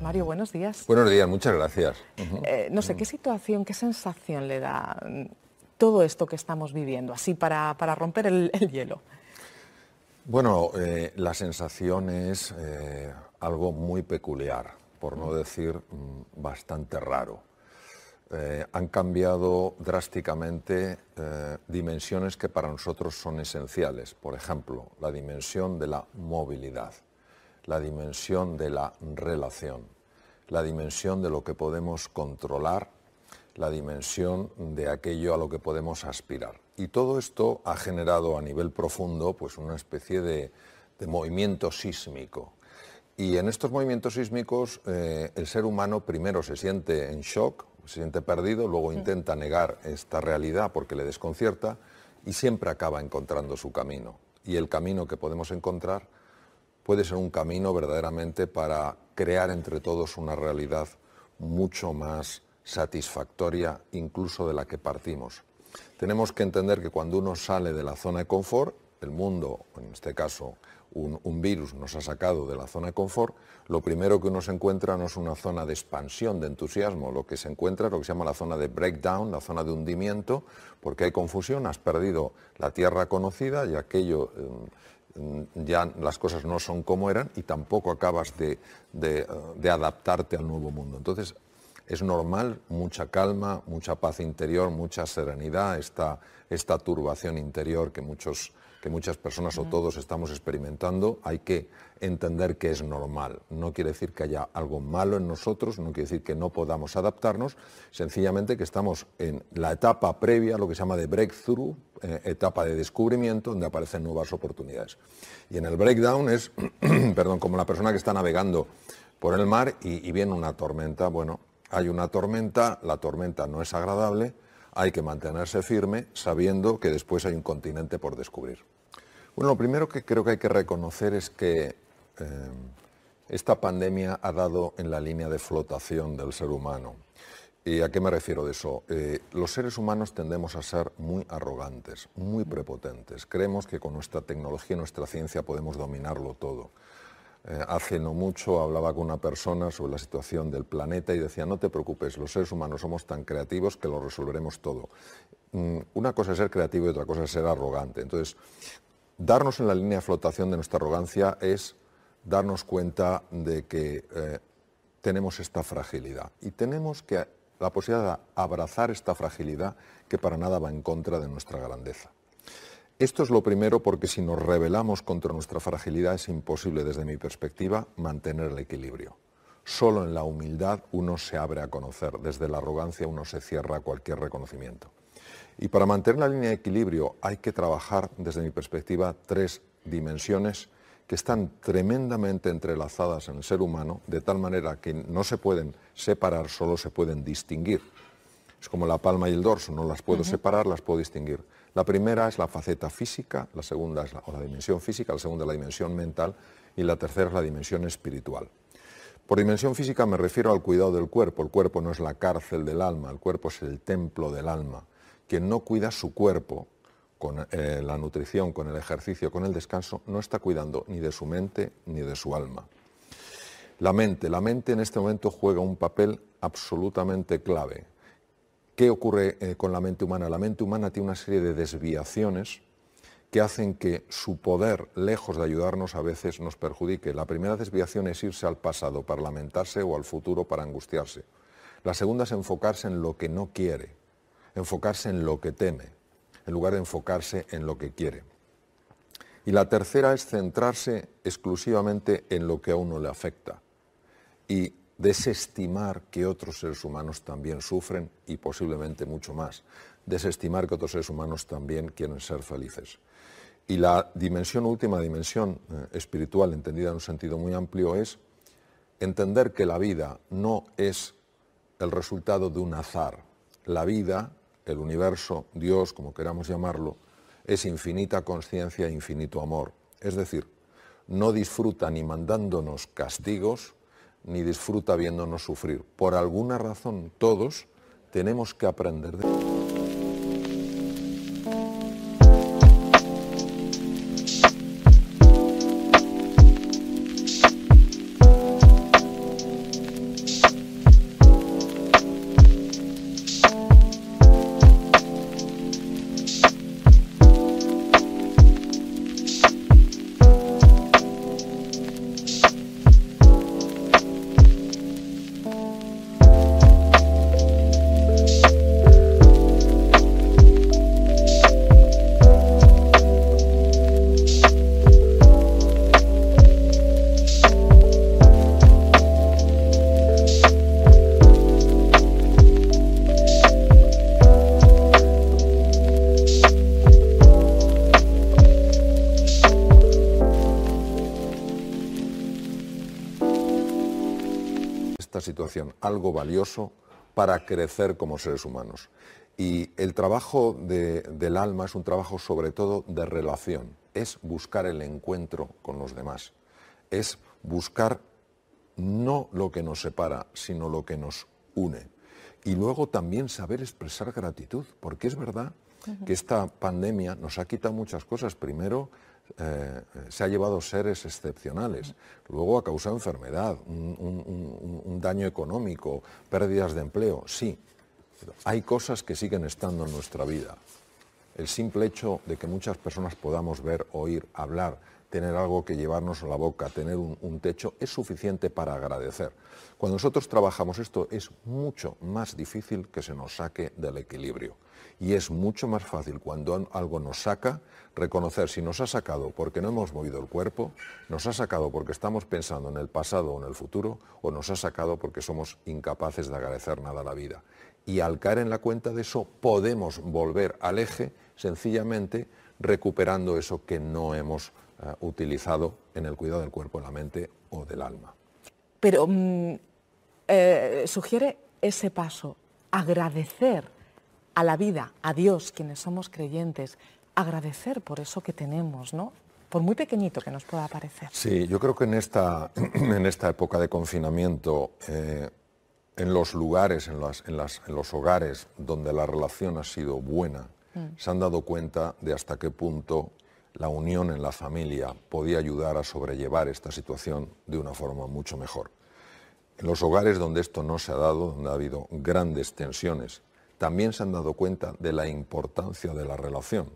Mario, buenos días. Buenos días, muchas gracias. Eh, no sé, ¿qué situación, qué sensación le da mm, todo esto que estamos viviendo, así para, romper el, hielo? Bueno, eh, la sensación es eh, algo muy peculiar, por no decir mm, bastante raro. han cambiado drásticamente dimensiones que para nosotros son esenciales. Por ejemplo, la dimensión de la movilidad la dimensión de la relación, la dimensión de lo que podemos controlar, la dimensión de aquello a lo que podemos aspirar. Y todo esto ha generado a nivel profundo pues una especie de, movimiento sísmico. Y en estos movimientos sísmicos eh, el ser humano primero se siente en shock, se siente perdido, luego intenta negar esta realidad porque le desconcierta y siempre acaba encontrando su camino. Y el camino que podemos encontrar puede ser un camino verdaderamente para crear entre todos una realidad mucho más satisfactoria incluso de la que partimos. Tenemos que entender que cuando uno sale de la zona de confort, el mundo, en este caso un, virus nos ha sacado de la zona de confort, lo primero que uno se encuentra no es una zona de expansión, de entusiasmo, lo que se encuentra es lo que se llama la zona de breakdown, la zona de hundimiento, porque hay confusión, has perdido la tierra conocida y aquello Mm, ya las cosas no son como eran y tampoco acabas de, adaptarte al nuevo mundo. Entonces, es normal, mucha calma, mucha paz interior, mucha serenidad, esta, esta turbación interior que muchos que muchas personas o todos estamos experimentando, hay que entender que es normal. No quiere decir que haya algo malo en nosotros, no quiere decir que no podamos adaptarnos, sencillamente que estamos en la etapa previa, lo que se llama de breakthrough, eh, etapa de descubrimiento, donde aparecen nuevas oportunidades. Y en el breakdown es, perdón, como la persona que está navegando por el mar y viene una tormenta. Bueno, hay una tormenta, la tormenta no es agradable, hay que mantenerse firme sabiendo que después hay un continente por descubrir. Bueno, lo primero que creo que hay que reconocer es que eh, esta pandemia ha dado en la línea de flotación del ser humano. ¿Y a qué me refiero de eso? Eh, los seres humanos tendemos a ser muy arrogantes, muy prepotentes. Creemos que con nuestra tecnología y nuestra ciencia podemos dominarlo todo. Eh, hace no mucho hablaba con una persona sobre la situación del planeta y decía, no te preocupes, los seres humanos somos tan creativos que lo resolveremos todo. Mm, una cosa es ser creativo y otra cosa es ser arrogante. Entonces, darnos en la línea de flotación de nuestra arrogancia es darnos cuenta de que eh, tenemos esta fragilidad y tenemos que la posibilidad de abrazar esta fragilidad que para nada va en contra de nuestra grandeza. Esto es lo primero porque si nos rebelamos contra nuestra fragilidad es imposible desde mi perspectiva mantener el equilibrio. Solo en la humildad uno se abre a conocer, desde la arrogancia uno se cierra a cualquier reconocimiento. Y para mantener la línea de equilibrio hay que trabajar desde mi perspectiva tres dimensiones que están tremendamente entrelazadas en el ser humano, de tal manera que no se pueden separar, solo se pueden distinguir. Es como la palma y el dorso, no las puedo separar, las puedo distinguir. La primera es la faceta física, la segunda es la, dimensión física, la segunda es la dimensión mental y la tercera es la dimensión espiritual. Por dimensión física me refiero al cuidado del cuerpo. El cuerpo no es la cárcel del alma, el cuerpo es el templo del alma. Quien no cuida su cuerpo con eh, la nutrición, con el ejercicio, con el descanso, no está cuidando ni de su mente ni de su alma. La mente, la mente en este momento juega un papel absolutamente clave. ¿Qué ocurre eh, con la mente humana? La mente humana tiene una serie de desviaciones que hacen que su poder, lejos de ayudarnos, a veces nos perjudique. La primera desviación es irse al pasado para lamentarse o al futuro para angustiarse. La segunda es enfocarse en lo que no quiere, enfocarse en lo que teme, en lugar de enfocarse en lo que quiere. Y la tercera es centrarse exclusivamente en lo que a uno le afecta. Y desestimar que otros seres humanos también sufren y posiblemente mucho más, desestimar que otros seres humanos también quieren ser felices. Y la dimensión última, dimensión eh, espiritual, entendida en un sentido muy amplio, es entender que la vida no es el resultado de un azar. La vida, el universo, Dios, como queramos llamarlo, es infinita conciencia e infinito amor. Es decir, no disfruta ni mandándonos castigos, ni disfruta viéndonos sufrir. Por alguna razón, todos tenemos que aprender de... algo valioso para crecer como seres humanos. Y el trabajo del alma es un trabajo sobre todo de relación, es buscar el encuentro con los demás, es buscar no lo que nos separa, sino lo que nos une. Y luego también saber expresar gratitud, porque es verdad que esta pandemia nos ha quitado muchas cosas. Primero, eh, se ha llevado seres excepcionales, luego ha causado enfermedad, un, daño económico, pérdidas de empleo, sí. hay cosas que siguen estando en nuestra vida. El simple hecho de que muchas personas podamos ver, oír, hablar, tener algo que llevarnos a la boca, tener un, techo, es suficiente para agradecer. Cuando nosotros trabajamos esto es mucho más difícil que se nos saque del equilibrio. Y es mucho más fácil cuando algo nos saca reconocer si nos ha sacado porque no hemos movido el cuerpo, nos ha sacado porque estamos pensando en el pasado o en el futuro, o nos ha sacado porque somos incapaces de agradecer nada a la vida. Y al caer en la cuenta de eso podemos volver al eje sencillamente recuperando eso que no hemos eh, utilizado en el cuidado del cuerpo, de la mente o del alma. Pero mm, eh, sugiere ese paso, agradecer a la vida, a Dios, quienes somos creyentes, agradecer por eso que tenemos, ¿no? Por muy pequeñito que nos pueda parecer. Sí, yo creo que en esta, en esta época de confinamiento, eh, en los lugares, en, en, los hogares donde la relación ha sido buena, mm. se han dado cuenta de hasta qué punto la unión en la familia podía ayudar a sobrellevar esta situación de una forma mucho mejor. En los hogares donde esto no se ha dado, donde ha habido grandes tensiones, también se han dado cuenta de la importancia de la relación.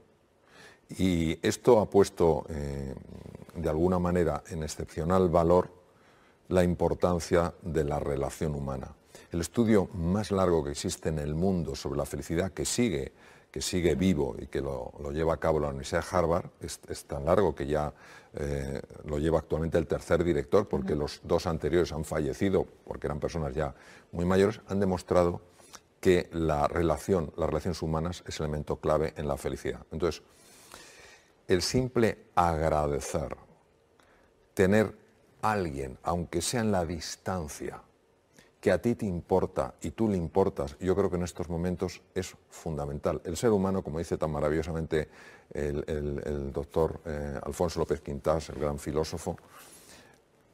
Y esto ha puesto, eh, de alguna manera, en excepcional valor la importancia de la relación humana. El estudio más largo que existe en el mundo sobre la felicidad, que sigue que sigue vivo y que lo, lleva a cabo la Universidad de Harvard, es, tan largo que ya eh, lo lleva actualmente el tercer director, porque los dos anteriores han fallecido, porque eran personas ya muy mayores, han demostrado que la relación, las relaciones humanas es elemento clave en la felicidad. Entonces, el simple agradecer, tener alguien, aunque sea en la distancia, que a ti te importa y tú le importas, yo creo que en estos momentos es fundamental. El ser humano, como dice tan maravillosamente el, doctor eh, Alfonso López Quintás, el gran filósofo,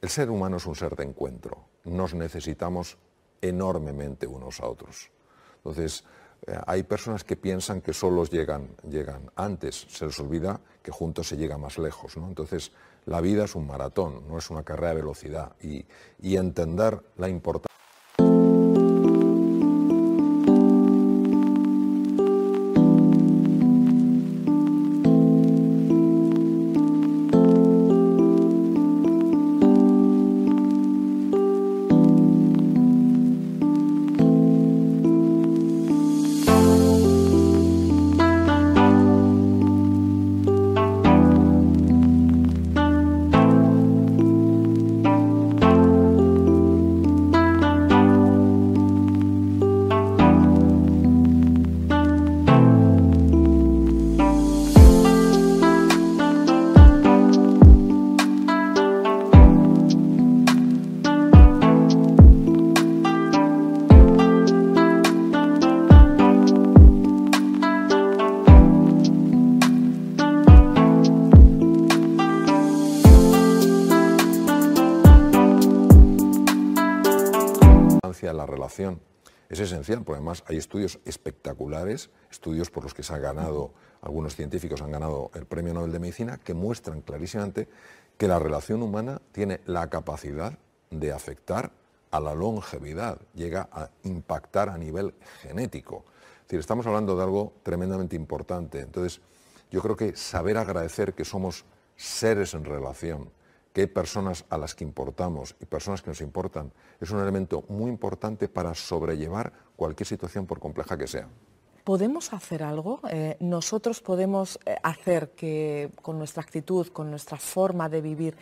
el ser humano es un ser de encuentro. Nos necesitamos enormemente unos a otros. Entonces, eh, hay personas que piensan que solos llegan, llegan antes, se les olvida que juntos se llega más lejos. Entonces, la vida es un maratón, no es una carrera de velocidad. Y entender la importancia es esencial, porque además hay estudios espectaculares, estudios por los que se han ganado, algunos científicos han ganado el Premio Nobel de Medicina, que muestran clarísimamente que la relación humana tiene la capacidad de afectar a la longevidad, llega a impactar a nivel genético. Es decir, estamos hablando de algo tremendamente importante. Entonces, yo creo que saber agradecer que somos seres en relación, que hay personas a las que importamos y personas que nos importan, es un elemento muy importante para sobrellevar cualquier situación por compleja que sea. ¿Podemos hacer algo? Eh, ¿Nosotros podemos eh, hacer que con nuestra actitud, con nuestra forma de vivir,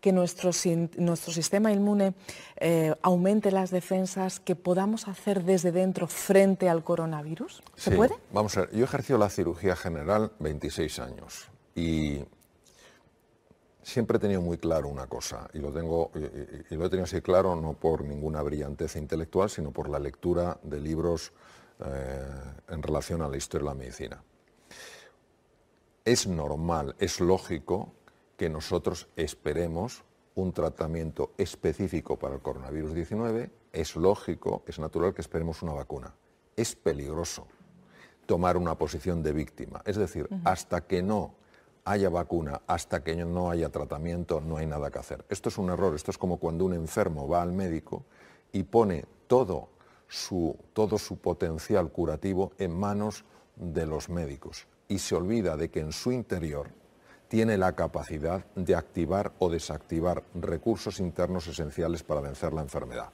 que nuestro, nuestro sistema inmune eh, aumente las defensas, que podamos hacer desde dentro frente al coronavirus? ¿Se puede? Vamos a ver, yo he ejercido la cirugía general 26 años y siempre he tenido muy claro una cosa, y lo, tengo, y, lo he tenido así claro no por ninguna brillanteza intelectual, sino por la lectura de libros eh, en relación a la historia de la medicina. Es normal, es lógico que nosotros esperemos un tratamiento específico para el coronavirus 19, es lógico, es natural que esperemos una vacuna. Es peligroso tomar una posición de víctima. Es decir, hasta que no haya vacuna, hasta que no haya tratamiento, no hay nada que hacer. Esto es un error, esto es como cuando un enfermo va al médico y pone todo su, todo su potencial curativo en manos de los médicos y se olvida de que en su interior tiene la capacidad de activar o desactivar recursos internos esenciales para vencer la enfermedad.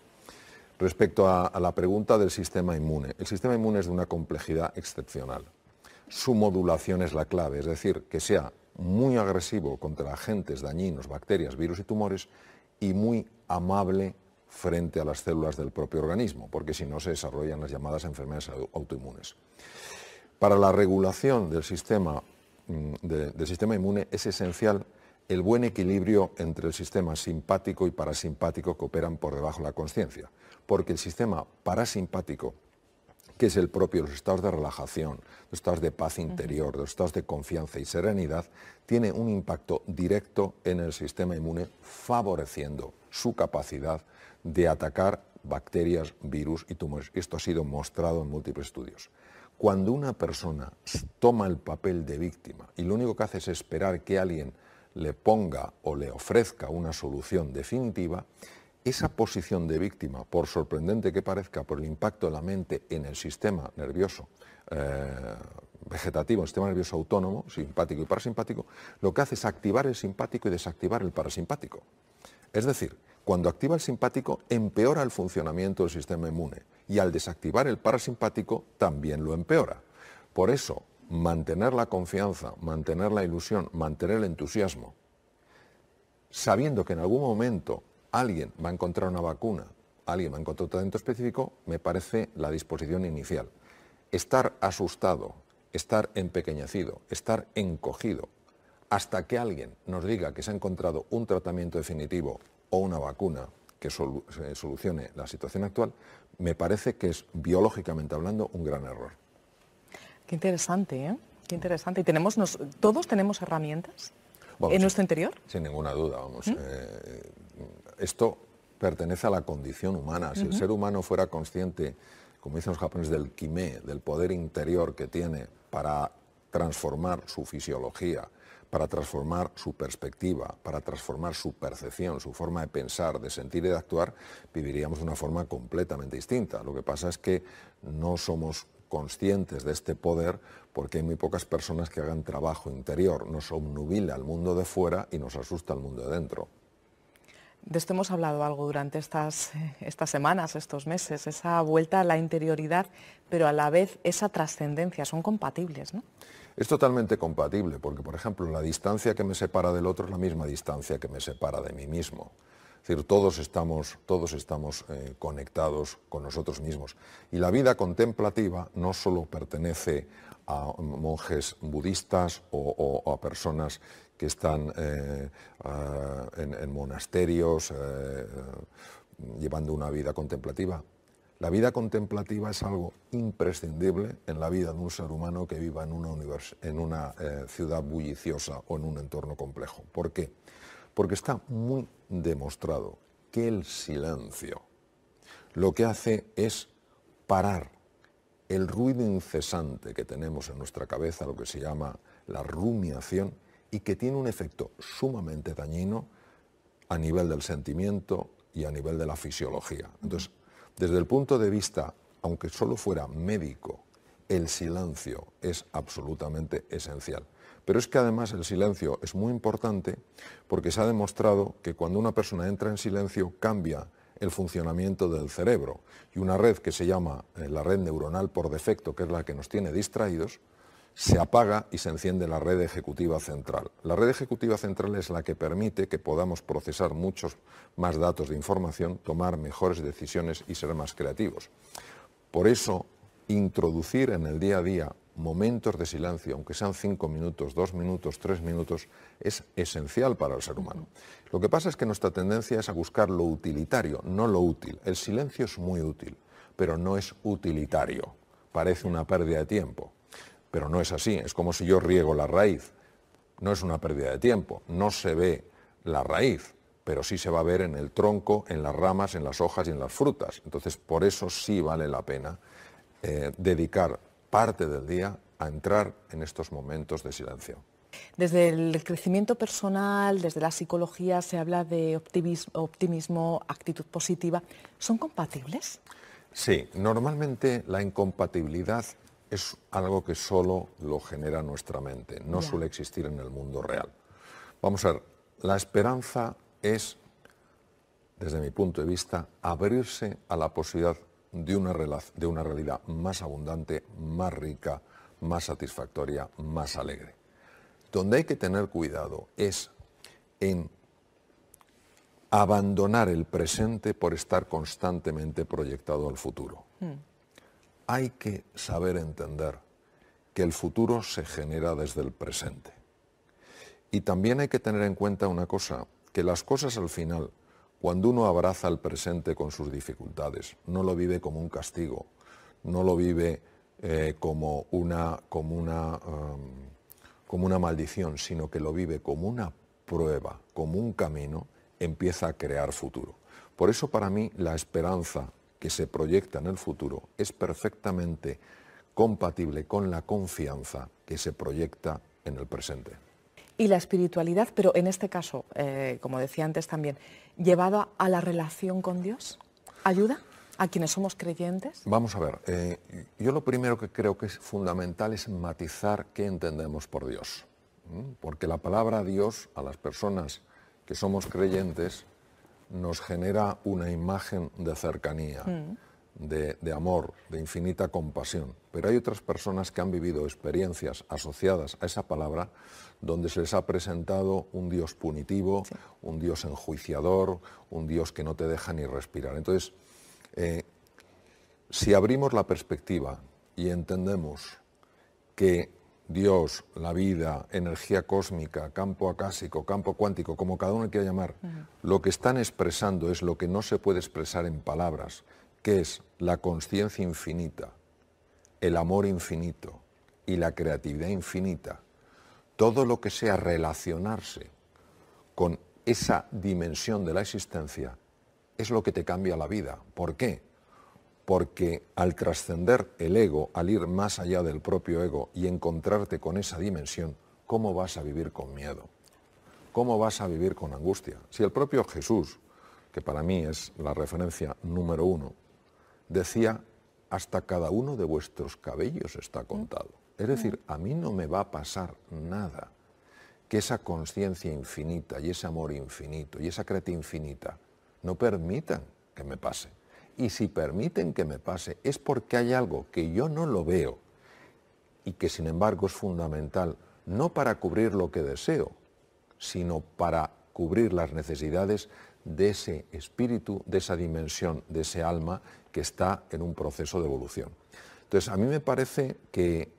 Respecto a, a, la pregunta del sistema inmune, el sistema inmune es de una complejidad excepcional. Su modulación es la clave, es decir, que sea muy agresivo contra agentes dañinos, bacterias, virus y tumores, y muy amable frente a las células del propio organismo, porque si no se desarrollan las llamadas enfermedades autoinmunes. Para la regulación del sistema, mm, del sistema inmune es esencial el buen equilibrio entre el sistema simpático y parasimpático que operan por debajo de la conciencia, porque el sistema parasimpático que es el propio los estados de relajación, los estados de paz interior, los estados de confianza y serenidad, tiene un impacto directo en el sistema inmune, favoreciendo su capacidad de atacar bacterias, virus y tumores. Esto ha sido mostrado en múltiples estudios. Cuando una persona toma el papel de víctima y lo único que hace es esperar que alguien le ponga o le ofrezca una solución definitiva, esa posición de víctima, por sorprendente que parezca, por el impacto de la mente en el sistema nervioso eh, vegetativo, el sistema nervioso autónomo, simpático y parasimpático, lo que hace es activar el simpático y desactivar el parasimpático. Es decir, cuando activa el simpático empeora el funcionamiento del sistema inmune y al desactivar el parasimpático también lo empeora. Por eso, mantener la confianza, mantener la ilusión, mantener el entusiasmo, sabiendo que en algún momento alguien va a encontrar una vacuna, alguien va a encontrar un tratamiento específico, me parece la disposición inicial. Estar asustado, estar empequeñecido, estar encogido, hasta que alguien nos diga que se ha encontrado un tratamiento definitivo o una vacuna que solucione la situación actual, me parece que es biológicamente hablando un gran error. Qué interesante, ¿eh? Qué interesante. ¿Y tenemos, todos tenemos herramientas en nuestro interior? Sin ninguna duda, vamos. ¿Mm? Eh, esto pertenece a la condición humana. Si el ser humano fuera consciente, como dicen los japoneses, del quimé, del poder interior que tiene para transformar su fisiología, para transformar su perspectiva, para transformar su percepción, su forma de pensar, de sentir y de actuar, viviríamos de una forma completamente distinta. Lo que pasa es que no somos conscientes de este poder porque hay muy pocas personas que hagan trabajo interior. Nos obnubila el mundo de fuera y nos asusta el mundo de dentro. De esto hemos hablado algo durante estas, estas semanas, estos meses, esa vuelta a la interioridad, pero a la vez esa trascendencia, son compatibles, ¿no? Es totalmente compatible, porque por ejemplo la distancia que me separa del otro es la misma distancia que me separa de mí mismo. Es decir, todos estamos, todos estamos eh, conectados con nosotros mismos. Y la vida contemplativa no solo pertenece a monjes budistas o a personas que están eh, en, monasterios eh, llevando una vida contemplativa. La vida contemplativa es algo imprescindible en la vida de un ser humano que viva en una, en una eh, ciudad bulliciosa o en un entorno complejo. ¿Por qué? Porque está muy demostrado que el silencio lo que hace es parar el ruido incesante que tenemos en nuestra cabeza, lo que se llama la rumiación, y que tiene un efecto sumamente dañino a nivel del sentimiento y a nivel de la fisiología. Entonces, desde el punto de vista, aunque solo fuera médico, el silencio es absolutamente esencial. Pero es que además el silencio es muy importante porque se ha demostrado que cuando una persona entra en silencio cambia el funcionamiento del cerebro. Y una red que se llama eh, la red neuronal por defecto, que es la que nos tiene distraídos, se apaga y se enciende la red ejecutiva central. La red ejecutiva central es la que permite que podamos procesar muchos más datos de información, tomar mejores decisiones y ser más creativos. Por eso, introducir en el día a día momentos de silencio, aunque sean cinco minutos, dos minutos, tres minutos, es esencial para el ser humano. Lo que pasa es que nuestra tendencia es a buscar lo utilitario, no lo útil. El silencio es muy útil, pero no es utilitario. Parece una pérdida de tiempo, pero no es así. Es como si yo riego la raíz. No es una pérdida de tiempo, no se ve la raíz, pero sí se va a ver en el tronco, en las ramas, en las hojas y en las frutas. Entonces, por eso sí vale la pena eh, dedicar parte del día a entrar en estos momentos de silencio. Desde el crecimiento personal, desde la psicología, se habla de optimismo, actitud positiva. ¿Son compatibles? Sí, normalmente la incompatibilidad es algo que solo lo genera nuestra mente, no suele existir en el mundo real. Vamos a ver, la esperanza es, desde mi punto de vista, abrirse a la posibilidad de una, de una realidad más abundante, más rica, más satisfactoria, más alegre. Donde hay que tener cuidado es en abandonar el presente por estar constantemente proyectado al futuro. Hmm. Hay que saber entender que el futuro se genera desde el presente. Y también hay que tener en cuenta una cosa, que las cosas al final cuando uno abraza el presente con sus dificultades, no lo vive como un castigo, no lo vive eh, como, una, como, una, um, como una maldición, sino que lo vive como una prueba, como un camino, empieza a crear futuro. Por eso para mí la esperanza que se proyecta en el futuro es perfectamente compatible con la confianza que se proyecta en el presente. Y la espiritualidad, pero en este caso, eh, como decía antes también, llevada a la relación con Dios, ¿ayuda a quienes somos creyentes? Vamos a ver, eh, yo lo primero que creo que es fundamental es matizar qué entendemos por Dios, porque la palabra Dios a las personas que somos creyentes nos genera una imagen de cercanía. Mm de, amor, de infinita compasión. Pero hay otras personas que han vivido experiencias asociadas a esa palabra donde se les ha presentado un Dios punitivo, un Dios enjuiciador, un Dios que no te deja ni respirar. Entonces, eh, si abrimos la perspectiva y entendemos que Dios, la vida, energía cósmica, campo acásico, campo cuántico, como cada uno quiera llamar, lo que están expresando es lo que no se puede expresar en palabras, que es la conciencia infinita, el amor infinito y la creatividad infinita, todo lo que sea relacionarse con esa dimensión de la existencia es lo que te cambia la vida. ¿Por qué? Porque al trascender el ego, al ir más allá del propio ego y encontrarte con esa dimensión, ¿cómo vas a vivir con miedo? ¿Cómo vas a vivir con angustia? Si el propio Jesús, que para mí es la referencia número uno, decía, hasta cada uno de vuestros cabellos está contado. Es decir, a mí no me va a pasar nada que esa conciencia infinita y ese amor infinito y esa creatividad infinita no permitan que me pase. Y si permiten que me pase es porque hay algo que yo no lo veo y que sin embargo es fundamental, no para cubrir lo que deseo, sino para cubrir las necesidades de ese espíritu, de esa dimensión, de ese alma que está en un proceso de evolución. Entonces, a mí me parece que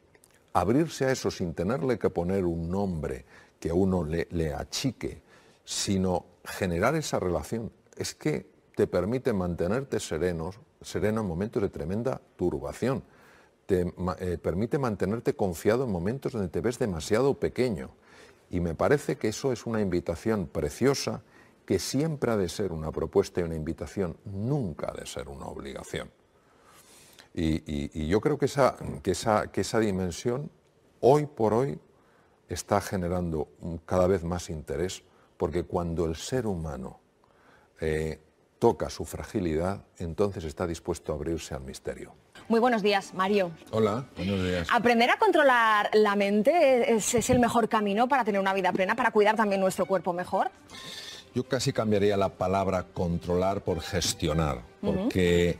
abrirse a eso sin tenerle que poner un nombre que a uno le, achique, sino generar esa relación, es que te permite mantenerte sereno en momentos de tremenda turbación, te eh, permite mantenerte confiado en momentos donde te ves demasiado pequeño. Y me parece que eso es una invitación preciosa que siempre ha de ser una propuesta y una invitación, nunca ha de ser una obligación. Y, yo creo que esa, que, esa, que esa dimensión hoy por hoy está generando cada vez más interés, porque cuando el ser humano eh, toca su fragilidad, entonces está dispuesto a abrirse al misterio. Muy buenos días, Mario. Hola, buenos días. Aprender a controlar la mente es, es el mejor camino para tener una vida plena, para cuidar también nuestro cuerpo mejor. Yo casi cambiaría la palabra controlar por gestionar. Porque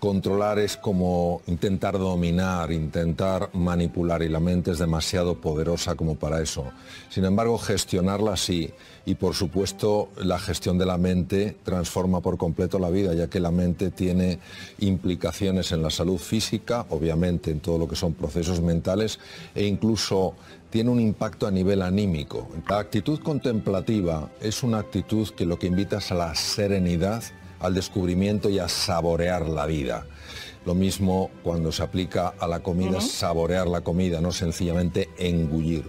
controlar es como intentar dominar, intentar manipular y la mente es demasiado poderosa como para eso. Sin embargo, gestionarla sí y por supuesto la gestión de la mente transforma por completo la vida, ya que la mente tiene implicaciones en la salud física, obviamente en todo lo que son procesos mentales e incluso tiene un impacto a nivel anímico. La actitud contemplativa es una actitud que lo que invita es a la serenidad, al descubrimiento y a saborear la vida. Lo mismo cuando se aplica a la comida, saborear la comida, no sencillamente engullir.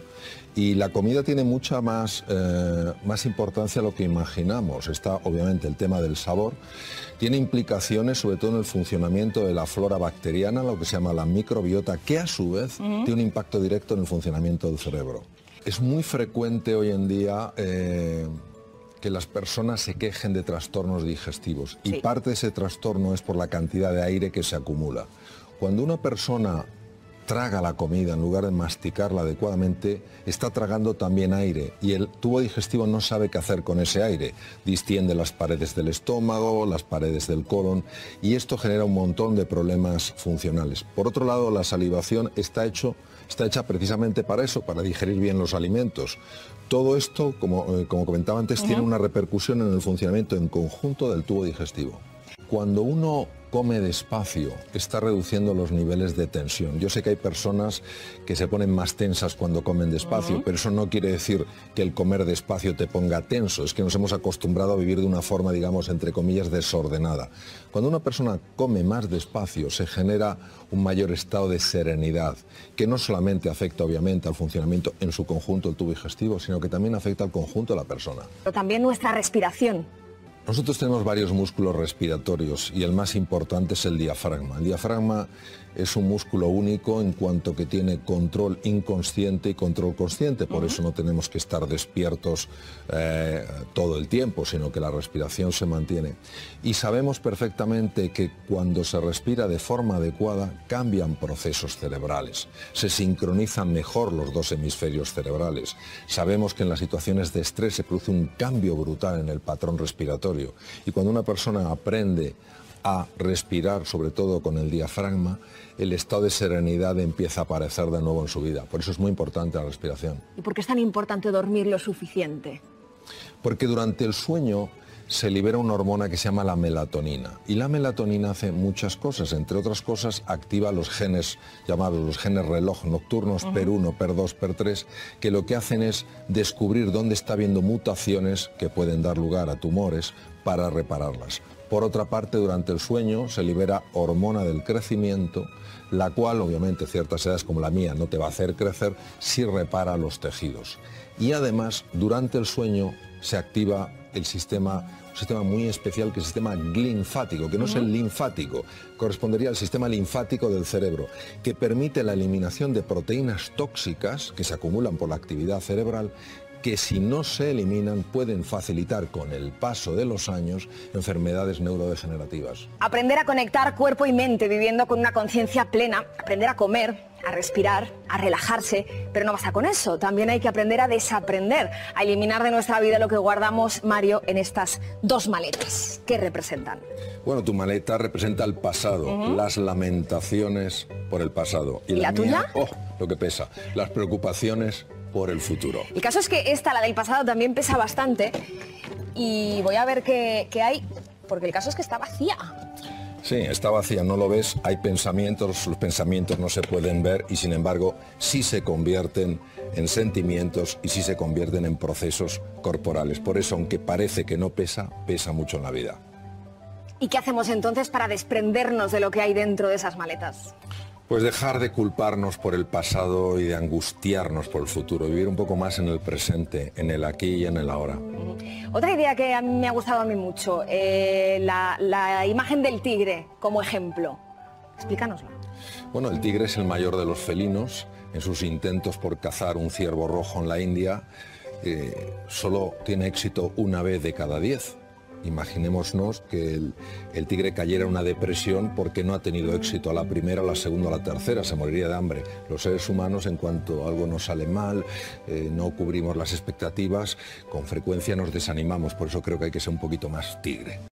Y la comida tiene mucha más, eh, más importancia de lo que imaginamos. Está obviamente el tema del sabor. Tiene implicaciones sobre todo en el funcionamiento de la flora bacteriana, lo que se llama la microbiota, que a su vez tiene un impacto directo en el funcionamiento del cerebro. Es muy frecuente hoy en día eh, que las personas se quejen de trastornos digestivos y parte de ese trastorno es por la cantidad de aire que se acumula. Cuando una persona traga la comida en lugar de masticarla adecuadamente, está tragando también aire y el tubo digestivo no sabe qué hacer con ese aire. Distiende las paredes del estómago, las paredes del colon y esto genera un montón de problemas funcionales. Por otro lado, la salivación está, hecho, está hecha precisamente para eso, para digerir bien los alimentos. Todo esto, como, eh, como comentaba antes, tiene una repercusión en el funcionamiento en conjunto del tubo digestivo. Cuando uno come despacio, está reduciendo los niveles de tensión. Yo sé que hay personas que se ponen más tensas cuando comen despacio, pero eso no quiere decir que el comer despacio te ponga tenso, es que nos hemos acostumbrado a vivir de una forma, digamos, entre comillas, desordenada. Cuando una persona come más despacio, se genera un mayor estado de serenidad, que no solamente afecta obviamente al funcionamiento en su conjunto del tubo digestivo, sino que también afecta al conjunto de la persona. Pero también nuestra respiración. Nosotros tenemos varios músculos respiratorios y el más importante es el diafragma. El diafragma es un músculo único en cuanto que tiene control inconsciente y control consciente, por eso no tenemos que estar despiertos eh, todo el tiempo, sino que la respiración se mantiene. Y sabemos perfectamente que cuando se respira de forma adecuada cambian procesos cerebrales, se sincronizan mejor los dos hemisferios cerebrales. Sabemos que en las situaciones de estrés se produce un cambio brutal en el patrón respiratorio y cuando una persona aprende a respirar, sobre todo con el diafragma, el estado de serenidad empieza a aparecer de nuevo en su vida. Por eso es muy importante la respiración. ¿Y por qué es tan importante dormir lo suficiente? Porque durante el sueño se libera una hormona que se llama la melatonina. Y la melatonina hace muchas cosas, entre otras cosas activa los genes llamados los genes reloj nocturnos PER1, PER2, PER3, que lo que hacen es descubrir dónde está habiendo mutaciones que pueden dar lugar a tumores para repararlas. Por otra parte, durante el sueño se libera hormona del crecimiento, la cual obviamente ciertas edades como la mía no te va a hacer crecer si repara los tejidos. Y además, durante el sueño se activa el sistema un sistema muy especial que es el sistema linfático, que no es el linfático, correspondería al sistema linfático del cerebro, que permite la eliminación de proteínas tóxicas que se acumulan por la actividad cerebral que si no se eliminan pueden facilitar con el paso de los años enfermedades neurodegenerativas. Aprender a conectar cuerpo y mente viviendo con una conciencia plena, aprender a comer, a respirar, a relajarse, pero no basta con eso, también hay que aprender a desaprender, a eliminar de nuestra vida lo que guardamos, Mario, en estas dos maletas. ¿Qué representan? Bueno, tu maleta representa el pasado, las lamentaciones por el pasado. ¿Y, la, tuya? oh, lo que pesa, las preocupaciones por el futuro. El caso es que esta, la del pasado, también pesa bastante y voy a ver qué, hay, porque el caso es que está vacía. Sí, está vacía, no lo ves, hay pensamientos, los pensamientos no se pueden ver y sin embargo sí se convierten en sentimientos y sí se convierten en procesos corporales. Por eso, aunque parece que no pesa, pesa mucho en la vida. ¿Y qué hacemos entonces para desprendernos de lo que hay dentro de esas maletas? Pues dejar de culparnos por el pasado y de angustiarnos por el futuro, vivir un poco más en el presente, en el aquí y en el ahora. Otra idea que a mí me ha gustado a mí mucho, eh, la, imagen del tigre como ejemplo. Explícanosla. Bueno, el tigre es el mayor de los felinos. En sus intentos por cazar un ciervo rojo en la India, eh, solo tiene éxito una vez de cada diez. Imaginémonos que el, tigre cayera en una depresión porque no ha tenido éxito a la primera, a la segunda, a la tercera, se moriría de hambre. Los seres humanos, en cuanto algo nos sale mal, eh, no cubrimos las expectativas, con frecuencia nos desanimamos, por eso creo que hay que ser un poquito más tigre.